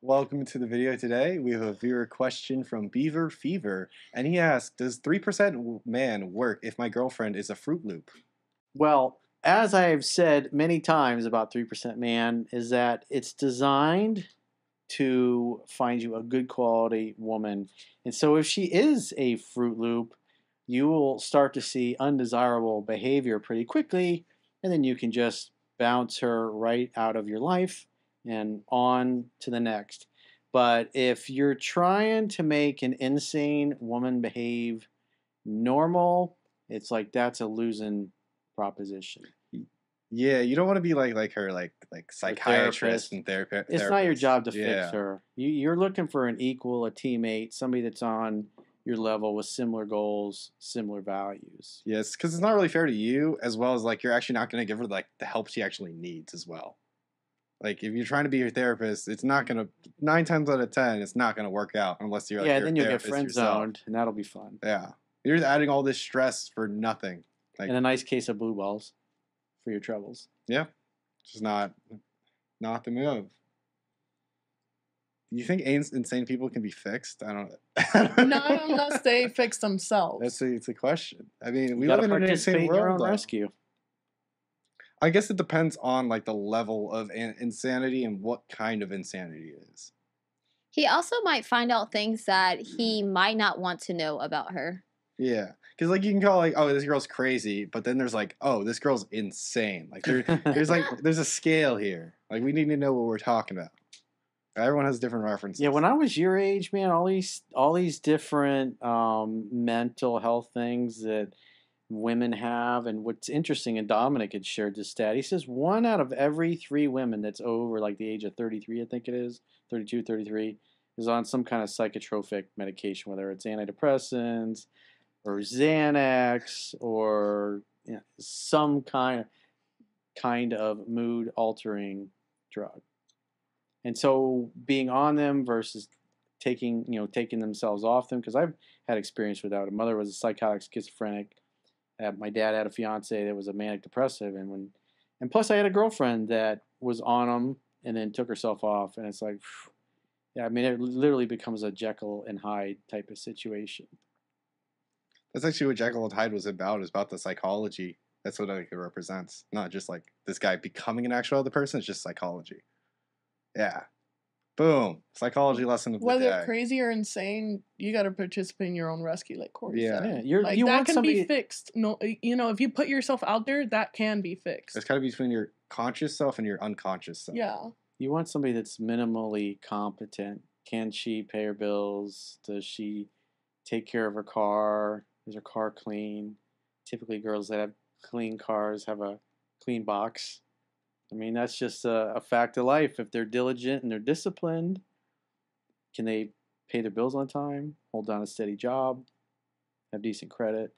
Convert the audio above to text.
Welcome to the video today. We have a viewer question from Beaver Fever, and he asks, "Does three percent man work if my girlfriend is a Fruit Loop?" Well, as I have said many times about 3% Man, is that it's designed to find you a good quality woman. And so if she is a Fruit Loop, you will start to see undesirable behavior pretty quickly, and then you can just bounce her right out of your life and on to the next. But if you're trying to make an insane woman behave normal, it's like that's a losing proposition. Yeah, you don't want to be like like her, like like psychiatrist therapist. and therapist. It's not your job to Yeah. fix her. You, you're looking for an equal, a teammate, somebody that's on your level with similar goals, similar values. Yes, because it's not really fair to you, as well as like you're actually not going to give her like the help she actually needs as well. Like if you're trying to be your therapist, it's not gonna nine times out of ten, it's not gonna work out unless you're like yeah, your then you'll get friend zoned, and that'll be fun. Yeah, you're adding all this stress for nothing. Like and a nice case of blue balls for your troubles. Yeah, just not not the move. You think insane people can be fixed? I don't. Not unless they fix themselves. That's a, it's a question. I mean, we gotta live in an insane in your own world. rescue. I guess it depends on like the level of in- insanity and what kind of insanity it is. He also might find out things that he might not want to know about her. Yeah, because like you can call like, oh, this girl's crazy, but then there's like, oh, this girl's insane. Like there, there's like there's a scale here. Like we need to know what we're talking about. Everyone has different references. Yeah, when I was your age, man, all these all these different um, mental health things that women have, and what's interesting, and Dominic had shared this stat. He says one out of every three women that's over like the age of 33, I think it is, 32, 33, is on some kind of psychotropic medication, whether it's antidepressants or Xanax or you know, some kind kind of mood altering drug. And so being on them versus taking, you know, taking themselves off them, because I've had experience with that. My mother was a psychotic schizophrenic. My dad had a fiance that was a manic depressive, and when, and plus I had a girlfriend that was on them and then took herself off, and it's like, phew. yeah, I mean, it literally becomes a Jekyll and Hyde type of situation. that's actually what Jekyll and Hyde was about. Is about the psychology. That's what like, it represents. Not just like this guy becoming an actual other person. It's just psychology. Yeah. Boom. Psychology lesson of the Whether day. crazy or insane, you got to participate in your own rescue, like Corey Yeah. said. Yeah, you're, Like you that want can somebody. be fixed. No, you know, if you put yourself out there, that can be fixed. It's kind of between your conscious self and your unconscious self. Yeah. You want somebody that's minimally competent. Can she pay her bills? Does she take care of her car? Is her car clean? Typically, girls that have clean cars have a clean box. I mean, that's just a, a fact of life. If they're diligent and they're disciplined, can they pay their bills on time? Hold down a steady job? Have decent credit?